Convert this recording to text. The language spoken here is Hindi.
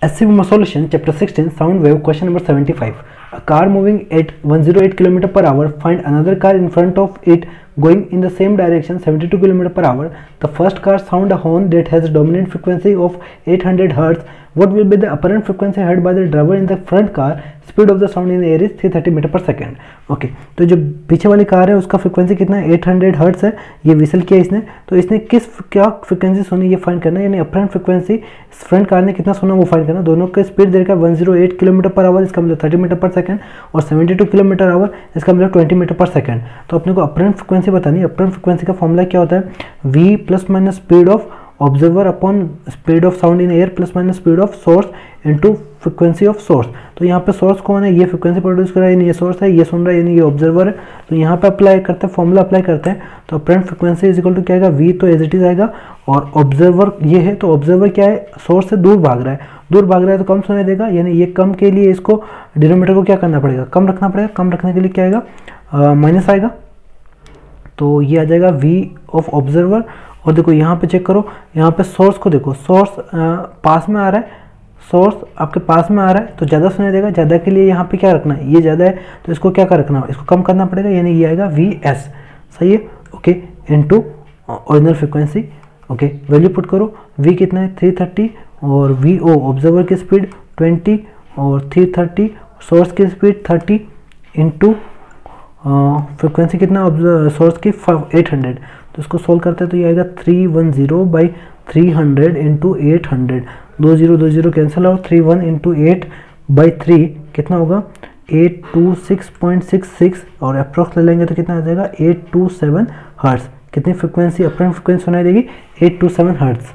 SCV solution, chapter 16, sound wave, question number 75. A car moving at 108 km per hour find another car in front of it going in the same direction 72 km per hour. The first car sound a horn that has a dominant frequency of 800 Hz. What will be the apparent frequency heard by the driver in the front? Speed of the sound in the air is 330 metre per second okay तो जो पीछे वाली कार है, उसका फ्रिक्वेंसी कितना है 800 हर्ट्स है ये विसल किया इसने तो इसने किस, क्या फ्रिक्वेंसी सुनी ये फाइंड करना यानी अपरेंट फ्रिक्वेंसी फ्रंट कार ने कितना सुना वो फाइंड करना दोनों का स्पीड दे रखा है 108 किलोमीटर पर आवर इसका मतलब 30 मीटर पर सेकंड और 72 किलोमीटर आवर इसका मतलब 20 मीटर पर सेकंड तो अपने को अपरेंट फ्रिक्वेंसी बतानी है अपरेंट फ्रिक्वेंसी का फॉर्मूला क्या होता है? V plus minus speed of observer upon speed of sound in air plus minus speed of source into frequency of source तो यहाँ पे सोर्स कौन है? ये फ्रिक्वेंसी प्रोड्यूस कर रहा है, ये सोर्स है, ये सुन रहा है, यानी ये ऑब्जर्वर है। तो यहाँ पे अप्लाई करते हैं फॉर्मूला अप्लाई करते हैं। तो apparent frequency is equal to क्या आएगा? वी तो एज इट इज़ आएगा। और ऑब्जर्वर ये है तो ऑब्जर्वर क्या है? सोर्स से दूर भाग रहा है। दूर भाग रहा है तो कम सुनाई देगा, यानी ये कम के लिए इसको डिनोमीटर को क्या करना पड़ेगा? कम रखना पड़ेगा। कम रखने के लिए क्या आएगा? माइनस आएगा। तो ये आ जाएगा वी ऑफ़ ऑब्जर्वर और देखो यहाँ पे चेक करो, यहाँ पे सोर्स को देखो सोर्स पास में आ रहा है सोर्स आपके पास में आ रहा है तो ज़्यादा सुनाई देगा, ज़्यादा के लिए यहाँ पे क्या रखना है, ये ज़्यादा है तो इसको क्या कर रखना है, इसको कम करना पड़ेगा, यानी ये आएगा वी एस सही है okay into original frequency okay value put करो वी कितना है थ्री थर्टी और वी ओ ऑब्जर्वर की स्पीड ट्वेंटी और थ्री थर्टी सोर्स की स्पीड थर्टी इंटू फ्रिक्वेंसी कितना सोर्स की? एट हंड्रेड तो इसको सोल्व करते हैं तो ये आएगा three one zero by three hundred into eight hundred दो ज़ीरो दो ज़ीरो कैंसिल और three one into eight by three कितना होगा? Eight two six point six six और अप्रोक्स ले लेंगे तो कितना आ जाएगा? एट टू सेवन हर्ट्स कितनी फ्रिक्वेंसी अपरेंट फ्रिक्वेंसी सुनाई देगी? Eight two seven hertz